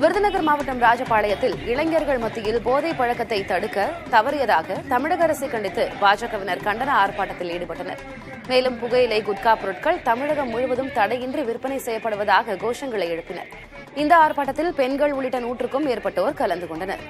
விருதுநகர் மாவட்டம் ராஜபாளையத்தில் இளைஞர்கள் மத்தியில் போதை பழக்கத்தை தடுக்க தவறியதாக தமிழக அரசை கண்டித்து பாஜகவினர் கண்டன ஆர்ப்பாட்டத்தில் ஈடுபட்டனர். மேலும் புகையிலை குட்கா பொருட்கள் தமிழகம் முழுவதும் தடையின்றி விற்பனை செய்யப்படுவதாக கோஷங்களை எழுப்பினர். இந்த ஆர்ப்பாட்டத்தில் பெண்கள் உள்ளிட்ட நூற்றுக்கும் மேற்பட்டோர் கலந்து கொண்டனர்.